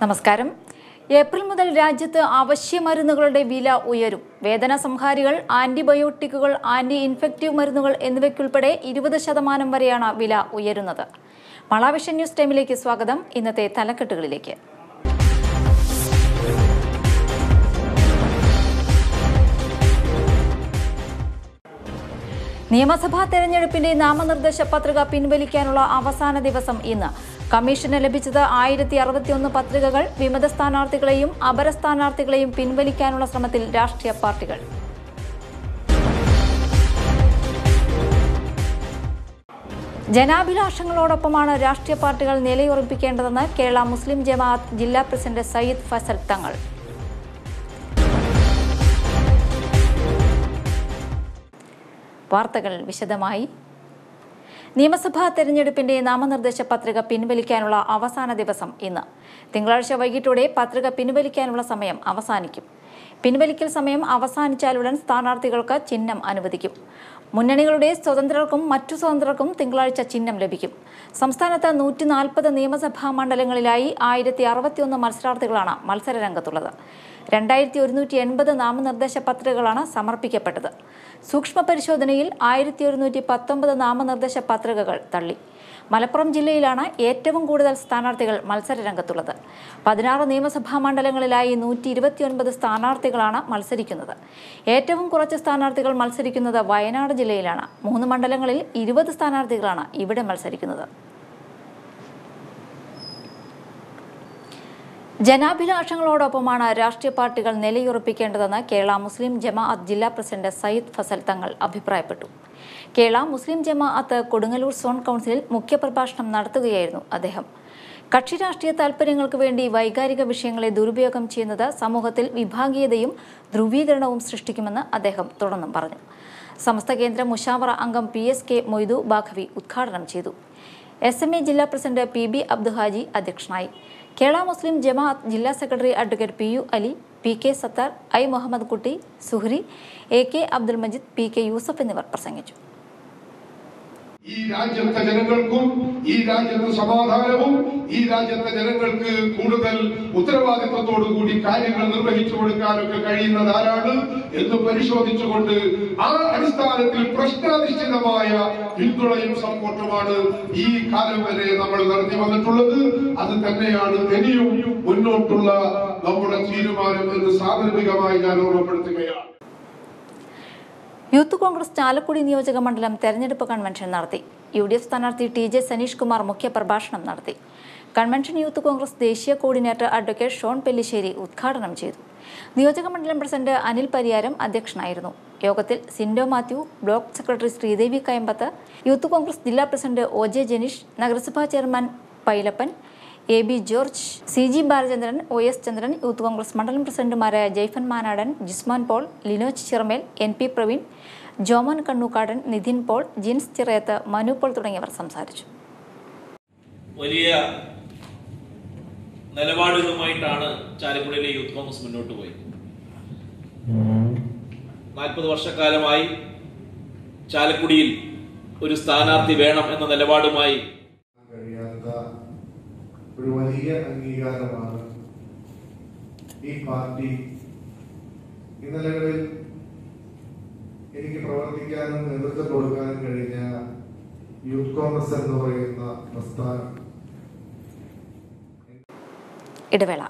നമസ്കാരം. ഏപ്രിൽ മുതൽ രാജ്യത്ത് അവശ്യ മരുന്നുകളുടെ വില ഉയരും. വേദന സംഹാരികൾ ആന്റിബയോട്ടിക്കുകൾ ആന്റി ഇൻഫെക്റ്റീവ് മരുന്നുകൾ എന്നിവയ്ക്കുൾപ്പെടെ ഇരുപത് ശതമാനം വരെയാണ് വില ഉയരുന്നത്. മളാവിഷൻ ന്യൂസ് ടൈമിലേക്ക് സ്വാഗതം. ഇന്നത്തെ തലക്കെട്ടുകളിലേക്ക്. നിയമസഭാ തെരഞ്ഞെടുപ്പിന്റെ നാമനിർദ്ദേശ പത്രിക പിൻവലിക്കാനുള്ള അവസാന ദിവസം ഇന്ന്. കമ്മീഷന് ലഭിച്ചത് ആയിരത്തി അറുപത്തിയൊന്ന് പത്രികകൾ വിമത സ്ഥാനാർത്ഥികളെയും അപര സ്ഥാനാർത്ഥികളെയും പിൻവലിക്കാനുള്ള ശ്രമത്തിൽ രാഷ്ട്രീയ പാർട്ടികൾ. ജനാഭിലാഷങ്ങളോടൊപ്പമാണ് രാഷ്ട്രീയ പാർട്ടികൾ നിലയുറപ്പിക്കേണ്ടതെന്ന് കേരള മുസ്ലിം ജമാഅത്ത് ജില്ലാ പ്രസിഡന്റ് സയ്യിദ് ഫസൽ തങ്ങൾ. വാർത്തകൾ വിശദമായി നിയമസഭാ തെരഞ്ഞെടുപ്പിന്റെ നാമനിർദ്ദേശ പത്രിക പിൻവലിക്കാനുള്ള അവസാന ദിവസം ഇന്ന്. തിങ്കളാഴ്ച വൈകിട്ടോടെ പത്രിക പിൻവലിക്കാനുള്ള സമയം അവസാനിക്കും. പിൻവലിക്കൽ സമയം അവസാനിച്ചാലുടൻ സ്ഥാനാർത്ഥികൾക്ക് ചിഹ്നം അനുവദിക്കും. മുന്നണികളുടെ സ്വതന്ത്രർക്കും മറ്റു സ്വതന്ത്രർക്കും തിങ്കളാഴ്ച ചിഹ്നം ലഭിക്കും. സംസ്ഥാനത്ത് നൂറ്റി നാൽപ്പത് നിയമസഭാ മണ്ഡലങ്ങളിലായി ആയിരത്തി അറുപത്തിയൊന്ന് മത്സരാർത്ഥികളാണ് മത്സരരംഗത്തുള്ളത്. രണ്ടായിരത്തി ഒരുന്നൂറ്റി എൺപത് നാമനിർദ്ദേശ പത്രികകളാണ് സമർപ്പിക്കപ്പെട്ടത്. സൂക്ഷ്മ പരിശോധനയിൽ ആയിരത്തി ഒരുന്നൂറ്റി പത്തൊമ്പത് നാമനിർദ്ദേശ പത്രികകൾ തള്ളി. മലപ്പുറം ജില്ലയിലാണ് ഏറ്റവും കൂടുതൽ സ്ഥാനാർത്ഥികൾ മത്സരരംഗത്തുള്ളത്. പതിനാറ് നിയമസഭാ മണ്ഡലങ്ങളിലായി നൂറ്റി ഇരുപത്തിയൊൻപത് സ്ഥാനാർത്ഥികളാണ് മത്സരിക്കുന്നത്. ഏറ്റവും കുറച്ച് സ്ഥാനാർത്ഥികൾ മത്സരിക്കുന്നത് വയനാട് ജില്ലയിലാണ്. മൂന്ന് മണ്ഡലങ്ങളിൽ ഇരുപത് സ്ഥാനാർത്ഥികളാണ് ഇവിടെ മത്സരിക്കുന്നത്. ജനാഭിലാഷങ്ങളോടൊപ്പമാണ് രാഷ്ട്രീയ പാർട്ടികൾ നിലയുറപ്പിക്കേണ്ടതെന്ന് കേരള മുസ്ലിം ജമാഅത്ത് ജില്ലാ പ്രസിഡന്റ് സയ്യിദ് ഫസൽ തങ്ങൾ അഭിപ്രായപ്പെട്ടു. കേരള മുസ്ലിം ജമാഅത്ത് കൊടുങ്ങല്ലൂർ സോൺ കൗൺസിലിൽ മുഖ്യപ്രഭാഷണം നടത്തുകയായിരുന്നു അദ്ദേഹം. കക്ഷി രാഷ്ട്രീയ താൽപ്പര്യങ്ങൾക്ക് വേണ്ടി വൈകാരിക വിഷയങ്ങളെ ദുരുപയോഗം ചെയ്യുന്നത് സമൂഹത്തിൽ വിഭാഗീയതയും ധ്രുവീകരണവും സൃഷ്ടിക്കുമെന്ന് അദ്ദേഹം തുടർന്നും പറഞ്ഞു. സമസ്ത കേന്ദ്ര മുഷാവറ അംഗം P S K Moidu Baqavi ഉദ്ഘാടനം ചെയ്തു. എസ് എം എ ജില്ലാ പ്രസിഡന്റ് പി ബി അബ്ദുഹാജി അധ്യക്ഷനായി. കേരള മുസ്ലിം ജമാഅത്ത് ജില്ലാ secretary advocate P U Ali P K Sathar I Muhammad Kutty Zuhri A K Abdul Majeed P K Yusuf എന്നിവർ പ്രസംഗിച്ചു. ഈ രാജ്യത്തെ ജനങ്ങൾക്കും ഈ രാജ്യത്ത് സമാധാനവും ഈ രാജ്യത്തെ ജനങ്ങൾക്ക് കൂടുതൽ ഉത്തരവാദിത്വത്തോടു കൂടി കാര്യങ്ങൾ നിർവഹിച്ചു കൊടുക്കാനൊക്കെ കഴിയുന്നത് ആരാണ് എന്ന് പരിശോധിച്ചുകൊണ്ട് ആ അടിസ്ഥാനത്തിൽ പ്രശ്നാധിഷ്ഠിതമായ പിന്തുണയും സപ്പോർട്ടുമാണ് ഈ കാലം വരെ നമ്മൾ നടത്തി വന്നിട്ടുള്ളത്. അത് തന്നെയാണ് ഇനിയും മുന്നോട്ടുള്ള നമ്മുടെ തീരുമാനം എന്ന് സാന്ദർഭികമായി ഞാൻ ഓർമ്മപ്പെടുത്തുകയാണ്. യൂത്ത് കോൺഗ്രസ് ചാലക്കുടി നിയോജക മണ്ഡലം തെരഞ്ഞെടുപ്പ് കൺവെൻഷൻ നടത്തി. യു ഡി എഫ് സ്ഥാനാർത്ഥി ടി ജെ സനീഷ് കുമാർ മുഖ്യപ്രഭാഷണം നടത്തി. കൺവെൻഷൻ യൂത്ത് കോൺഗ്രസ് ദേശീയ കോർഡിനേറ്റർ അഡ്വക്കേറ്റ് ഷോൺ പെല്ലിശ്ശേരി ഉദ്ഘാടനം ചെയ്തു. നിയോജക മണ്ഡലം പ്രസിഡന്റ് അനിൽ പരിയാരം അധ്യക്ഷനായിരുന്നു. യോഗത്തിൽ Sindo Mathew block secretary Sreedevi Kayambath youth Congress ജില്ലാ പ്രസിഡന്റ് ഒ ജെ ജനീഷ് നഗരസഭാ chairman Pailappan A B George C G Balachandran O S Chandran youth Congress മണ്ഡലം പ്രസിഡന്റുമാരായ Jaifan Manadan Jisman Paul Linoj Chiramel N P Praveen Joman Kannookadan Nidhin Paul Jins Chirayath Manu Paul തുടങ്ങിയവർ സംസാരിച്ചു. വലിയ നിലപാടുകളുമായിട്ടാണ് ചാലക്കുടിയിലെ youth Congress മുന്നോട്ട് പോയത്. നാൽപ്പത് വർഷക്കാലമായി ചാലക്കുടിയിൽ ഒരു സ്ഥാനാർത്ഥി വേണം എന്ന നിലപാടുമായി കഴിയാത്ത ഒരു വലിയ അംഗീകാരമാണ് ഈ പാർട്ടി. ഇന്നലകളിൽ എനിക്ക് പ്രവർത്തിക്കാനും നേതൃത്വം കൊടുക്കാനും കഴിഞ്ഞ യൂത്ത് കോൺഗ്രസ് എന്ന് പറയുന്ന പ്രസ്ഥാനം. ഇടവേള.